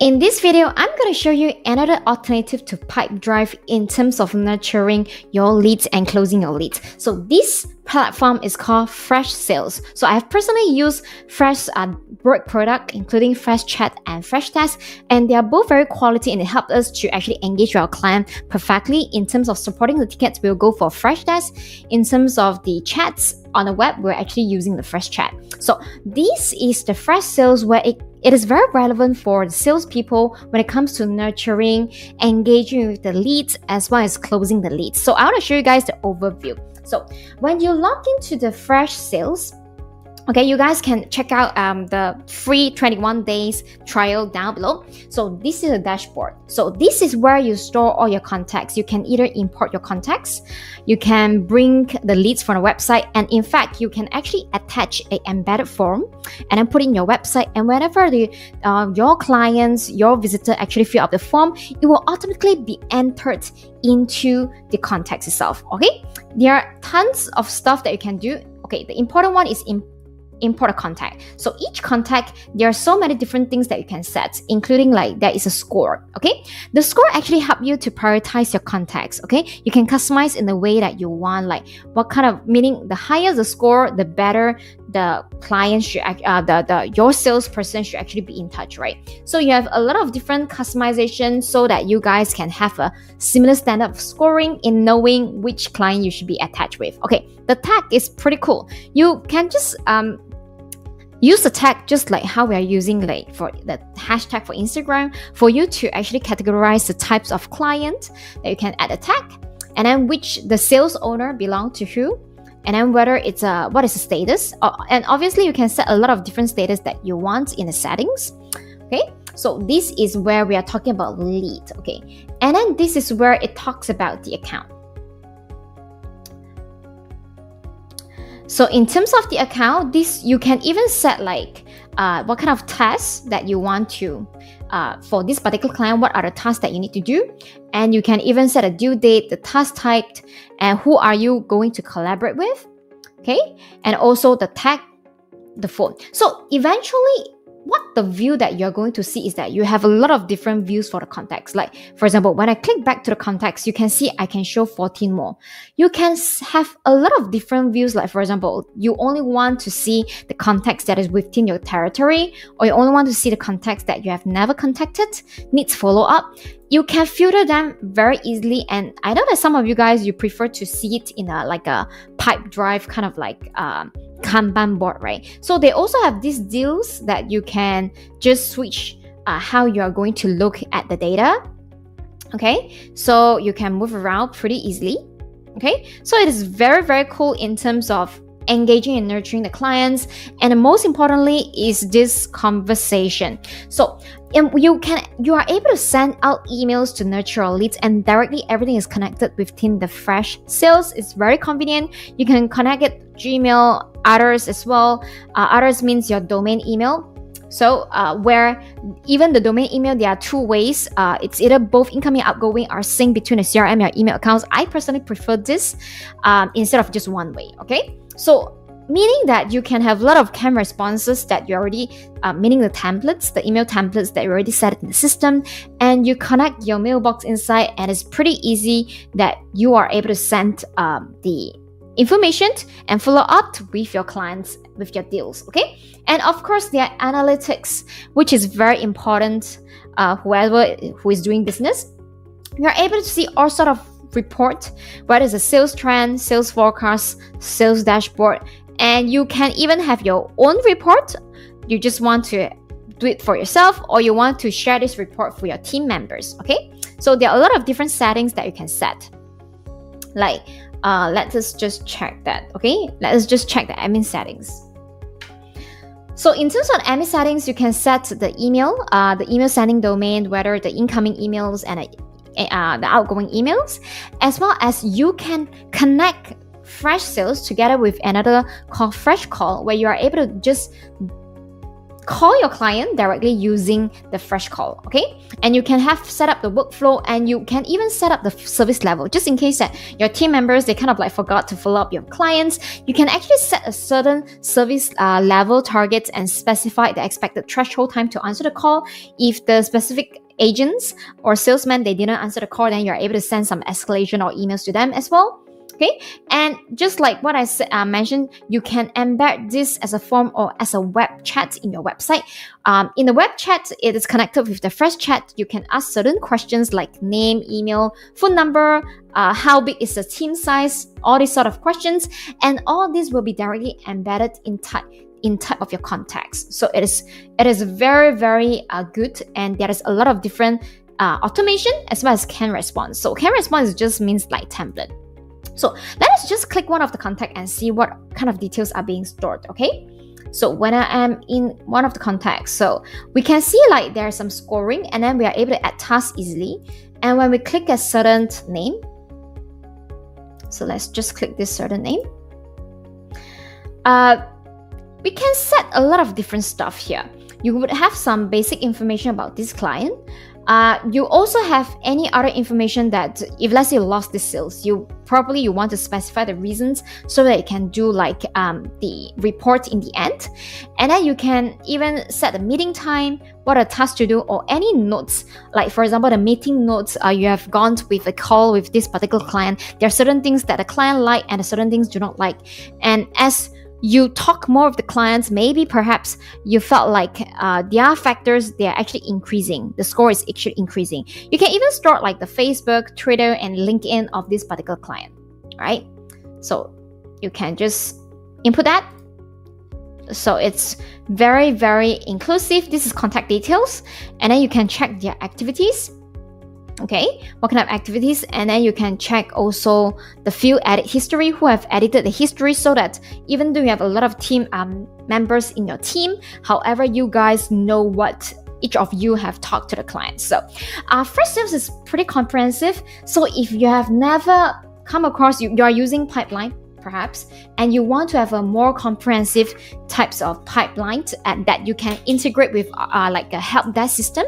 In this video, I'm going to show you another alternative to Pipedrive in terms of nurturing your leads and closing your leads. So this platform is called Fresh Sales. So I've personally used Fresh uh, work product, including Fresh Chat and Fresh Desk, and they are both very quality and it helped us to actually engage our client perfectly. In terms of supporting the tickets, we'll go for Fresh Desk. In terms of the chats on the web, we're actually using the Fresh Chat. So this is the Fresh Sales where it it is very relevant for the salespeople when it comes to nurturing, engaging with the leads, as well as closing the leads. So I want to show you guys the overview. So when you log into the Fresh Sales, Okay, you guys can check out um, the free 21 days trial down below. So this is a dashboard. So this is where you store all your contacts. You can either import your contacts, you can bring the leads from the website, and in fact, you can actually attach a embedded form and then put in your website. And whenever the uh, your clients, your visitor actually fill up the form, it will automatically be entered into the contacts itself. Okay, there are tons of stuff that you can do. Okay, the important one is in import a contact. So each contact, there are so many different things that you can set, including like there is a score. Okay, the score actually help you to prioritize your contacts. Okay, you can customize in the way that you want, like what kind of meaning. The higher the score, the better the client should, uh, the the your salesperson should actually be in touch, right? So you have a lot of different customization so that you guys can have a similar standard of scoring in knowing which client you should be attached with. Okay, the tag is pretty cool. You can just um use the tag just like how we are using like for the hashtag for Instagram for you to actually categorize the types of client that you can add a tag and then which the sales owner belong to who and then whether it's a what is the status and obviously you can set a lot of different status that you want in the settings okay? So this is where we are talking about lead okay? And then this is where it talks about the account So in terms of the account, this you can even set like uh, what kind of tasks that you want to uh, for this particular client. What are the tasks that you need to do, and you can even set a due date, the task type, and who are you going to collaborate with. Okay, and also the tag, the phone. So eventually, what the view that you're going to see is that you have a lot of different views for the context. Like, for example, when I click back to the context, you can see I can show 14 more. You can have a lot of different views. Like, for example, you only want to see the context that is within your territory, or you only want to see the context that you have never contacted, needs follow up you can filter them very easily and i know that some of you guys you prefer to see it in a like a Pipedrive kind of like um, kanban board right? So they also have these deals that you can just switch uh, how you are going to look at the data okay? So you can move around pretty easily okay? So it is very very cool in terms of engaging and nurturing the clients and most importantly is this conversation. So and you can you are able to send out emails to nurture your leads and directly everything is connected within the fresh sales. It's very convenient. You can connect it gmail others as well uh, others means your domain email so uh, where even the domain email, there are two ways. Uh, it's either both incoming outgoing are synced between the CRM your email accounts. I personally prefer this um, instead of just one way. Okay. So meaning that you can have a lot of canned responses that you already, uh, meaning the templates, the email templates that you already set in the system, and you connect your mailbox inside, and it's pretty easy that you are able to send um, the information and follow up with your clients with your deals. Okay, and of course, there are analytics, which is very important. Uh, whoever who is doing business, you're able to see all sort of report, whether it's a sales trend, sales forecast, sales dashboard, and you can even have your own report. You just want to do it for yourself or you want to share this report for your team members. Okay. So there are a lot of different settings that you can set. Like, uh, let us just check that. Okay. Let us just check the admin settings. So in terms of admin settings, you can set the email, uh, the email sending domain, whether the incoming emails and uh, the outgoing emails, as well as you can connect fresh sales together with another called fresh call where you are able to just call your client directly using the fresh call okay? And you can have set up the workflow and you can even set up the service level just in case that your team members they kind of like forgot to follow up your clients. You can actually set a certain service uh, level targets and specify the expected threshold time to answer the call. If the specific agents or salesmen they didn't answer the call then you're able to send some escalation or emails to them as well okay? And just like what i said, uh, mentioned you can embed this as a form or as a web chat in your website. Um, in the web chat it is connected with the Fresh Chat. You can ask certain questions like name email phone number uh, how big is the team size all these sort of questions. And all these will be directly embedded in type in type of your contacts. So it is it is very very uh, good and there is a lot of different uh, automation as well as canned response. So canned response just means like template so let us just click one of the contact and see what kind of details are being stored, okay? So when I am in one of the contacts, so we can see like there's some scoring and then we are able to add tasks easily. And when we click a certain name, so let's just click this certain name. Uh, we can set a lot of different stuff here. You would have some basic information about this client. Uh, you also have any other information that if let's say you lost the sales, you probably you want to specify the reasons so that you can do like um, the report in the end. And then you can even set the meeting time, what a task to do, or any notes. Like for example, the meeting notes, uh, you have gone with a call with this particular client. There are certain things that the client like and certain things do not like. And as you talk more with the clients, maybe perhaps you felt like uh, there are factors they are actually increasing. The score is actually increasing. You can even start like the Facebook, Twitter, and LinkedIn of this particular client, right? So you can just input that. So it's very, very inclusive. This is contact details, and then you can check their activities okay what kind of activities? And then you can check also the few edit history who have edited the history so that even though you have a lot of team um, members in your team however you guys know what each of you have talked to the client. So uh, Fresh Sales is pretty comprehensive. So if you have never come across you, you are using pipeline perhaps, and you want to have a more comprehensive types of pipelines and that you can integrate with uh, like a help desk system.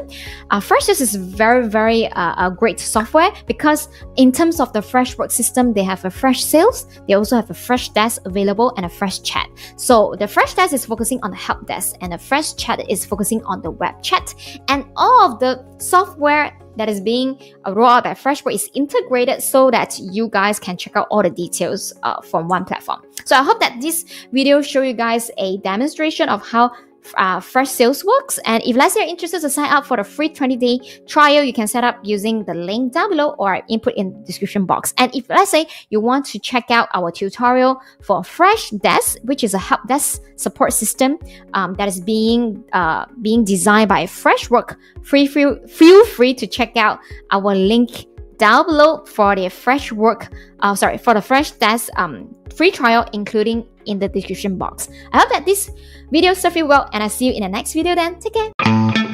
Uh, Freshdesk is very, very uh, a great software because in terms of the Freshwork system, they have a Fresh Sales, they also have a Fresh Desk available and a Fresh Chat. So the Fresh Desk is focusing on the help desk and the Fresh Chat is focusing on the web chat. And all of the software that is being rolled out by Freshwork is integrated so that you guys can check out all the details uh, from one platform. So I hope that this video show you guys a demonstration of how uh, fresh sales works. And if let's say you're interested to sign up for the free 20 day trial, you can set up using the link down below or input in the description box. And if let's say you want to check out our tutorial for Fresh Desk, which is a help desk support system um, that is being uh, being designed by Freshwork, free, free, feel free to check out our link down below for the fresh work uh, sorry for the fresh desk um, free trial including in the description box. I hope that this video served you well and i see you in the next video then. Take care